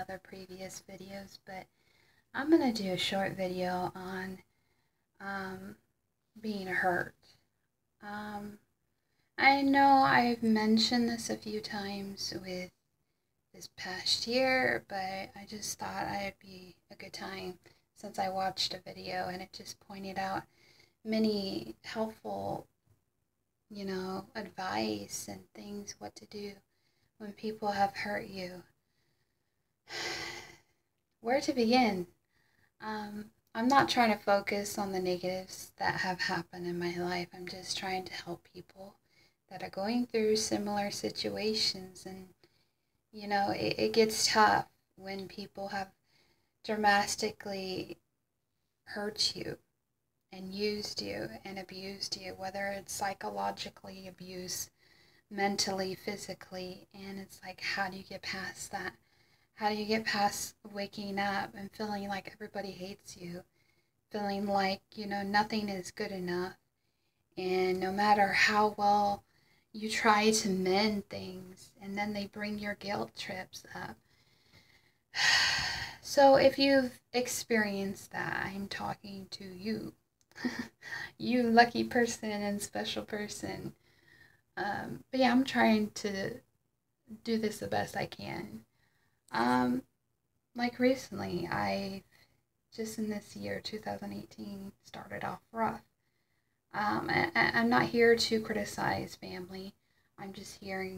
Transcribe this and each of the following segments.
other previous videos, but I'm going to do a short video on um, being hurt. Um, I know I've mentioned this a few times with this past year, but I just thought it'd be a good time since I watched a video and it just pointed out many helpful, you know, advice and things what to do when people have hurt you. Where to begin? Um, I'm not trying to focus on the negatives that have happened in my life. I'm just trying to help people that are going through similar situations. And, you know, it, it gets tough when people have dramatically hurt you and used you and abused you, whether it's psychologically abuse, mentally, physically. And it's like, how do you get past that? How do you get past waking up and feeling like everybody hates you? Feeling like, you know, nothing is good enough. And no matter how well you try to mend things, and then they bring your guilt trips up. So if you've experienced that, I'm talking to you. you lucky person and special person. Um, but yeah, I'm trying to do this the best I can. Um, like recently, I just in this year, 2018, started off rough. Um, I, I'm not here to criticize family. I'm just here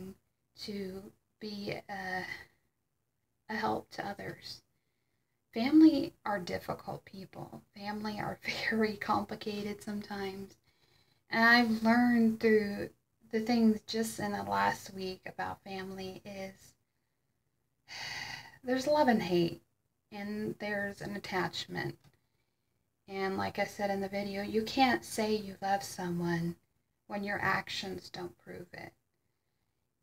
to be a, a help to others. Family are difficult people. Family are very complicated sometimes. And I've learned through the things just in the last week about family is there's love and hate, and there's an attachment. And like I said in the video, you can't say you love someone when your actions don't prove it.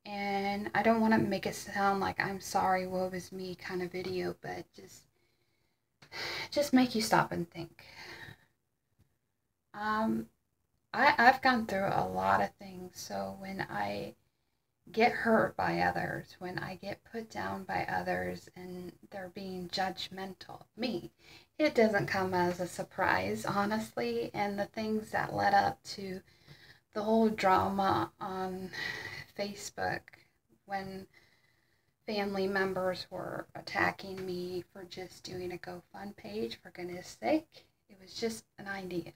And I don't want to make it sound like I'm sorry, woe is me kind of video, but just just make you stop and think. Um, I, I've gone through a lot of things, so when I get hurt by others, when I get put down by others and they're being judgmental of me, it doesn't come as a surprise, honestly. And the things that led up to the whole drama on Facebook when family members were attacking me for just doing a GoFund page, for goodness sake. It was just an idea.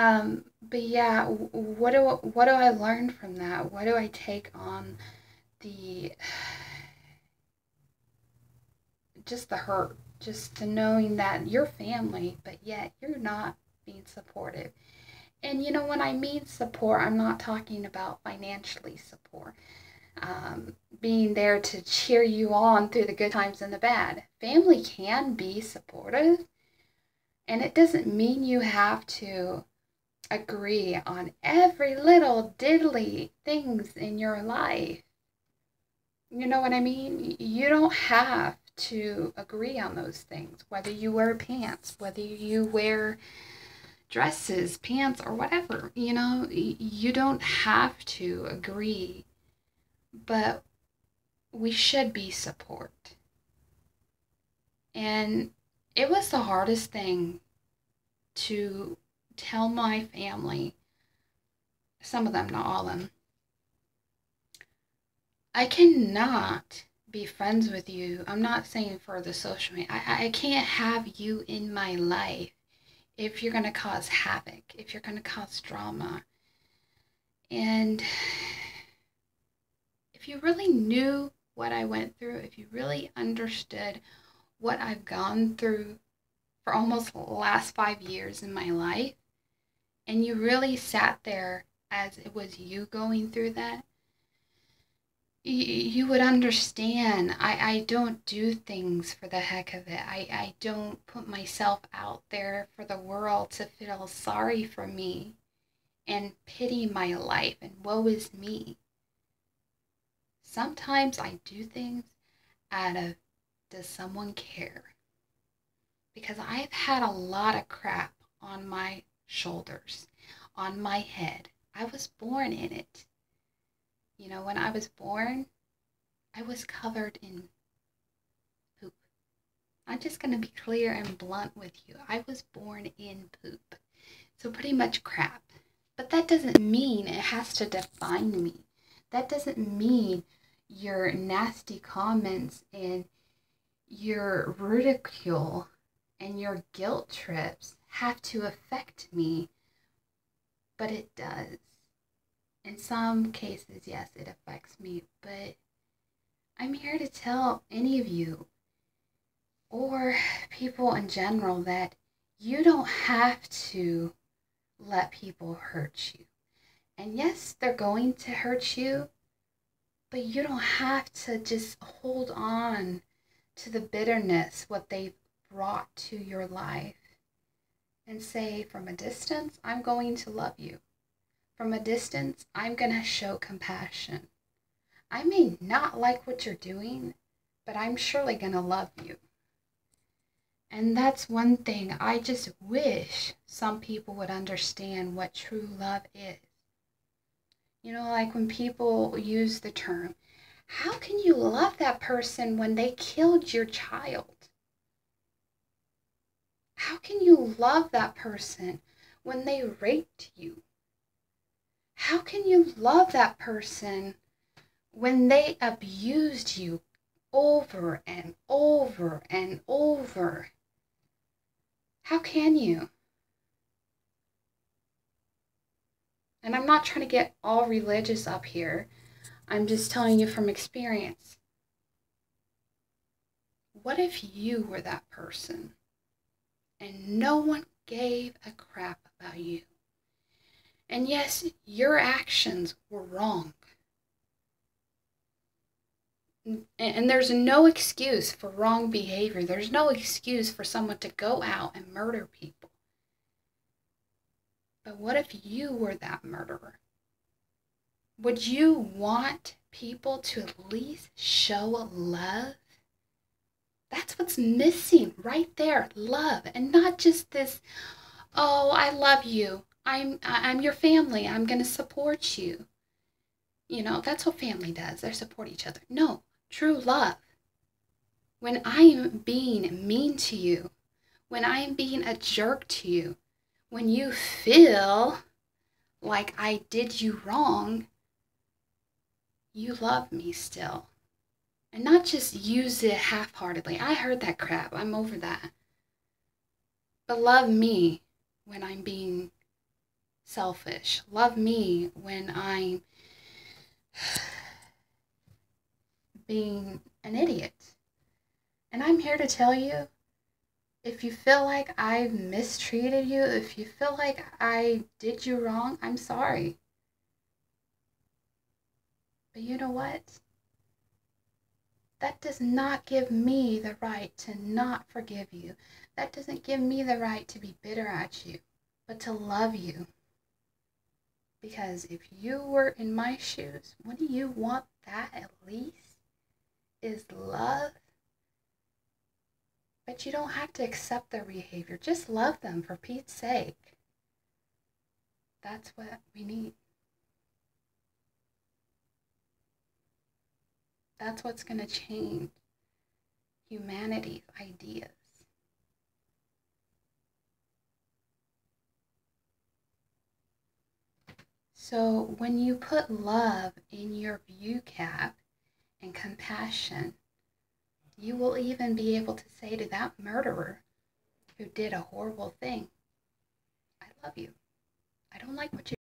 Um, but yeah, what do what do I learn from that? What do I take on the just the hurt, just the knowing that you're family, but yet you're not being supportive. And you know, when I mean support, I'm not talking about financially support, um, being there to cheer you on through the good times and the bad. Family can be supportive, and it doesn't mean you have to agree on every little diddly things in your life. You know what I mean? You don't have to agree on those things, whether you wear pants, whether you wear dresses, pants, or whatever. You know, you don't have to agree, but we should be support. And it was the hardest thing to tell my family, some of them, not all of them, I cannot be friends with you. I'm not saying for the social media. I, I can't have you in my life if you're going to cause havoc, if you're going to cause drama. And if you really knew what I went through, if you really understood what I've gone through for almost the last five years in my life, and you really sat there as it was you going through that, you would understand I, I don't do things for the heck of it. I, I don't put myself out there for the world to feel sorry for me and pity my life and woe is me. Sometimes I do things out of does someone care? Because I've had a lot of crap on my shoulders, on my head. I was born in it. You know, when I was born, I was covered in poop. I'm just going to be clear and blunt with you. I was born in poop. So pretty much crap. But that doesn't mean it has to define me. That doesn't mean your nasty comments and your ridicule and your guilt trips have to affect me. But it does. In some cases, yes, it affects me. But I'm here to tell any of you or people in general that you don't have to let people hurt you. And yes, they're going to hurt you, but you don't have to just hold on to the bitterness, what they've brought to your life, and say, from a distance, I'm going to love you. From a distance, I'm going to show compassion. I may not like what you're doing, but I'm surely going to love you. And that's one thing I just wish some people would understand what true love is. You know, like when people use the term, how can you love that person when they killed your child? How can you love that person when they raped you? How can you love that person when they abused you over and over and over, how can you? And I'm not trying to get all religious up here. I'm just telling you from experience. What if you were that person and no one gave a crap about you? And yes, your actions were wrong. And there's no excuse for wrong behavior. There's no excuse for someone to go out and murder people. But what if you were that murderer? Would you want people to at least show love? That's what's missing right there love. And not just this, oh, I love you. I'm, I'm your family. I'm going to support you. You know, that's what family does. They support each other. No, true love. When I am being mean to you, when I am being a jerk to you, when you feel like I did you wrong, you love me still. And not just use it half heartedly. I heard that crap. I'm over that. But love me when I'm being selfish. Love me when I'm being an idiot. And I'm here to tell you if you feel like I've mistreated you, if you feel like I did you wrong, I'm sorry. But you know what? That does not give me the right to not forgive you. That doesn't give me the right to be bitter at you, but to love you. Because if you were in my shoes, wouldn't you want that at least? is love. But you don't have to accept their behavior. Just love them for Pete's sake. That's what we need. That's what's going to change humanity's ideas. So when you put love in your view cap, and compassion, you will even be able to say to that murderer who did a horrible thing, I love you. I don't like what you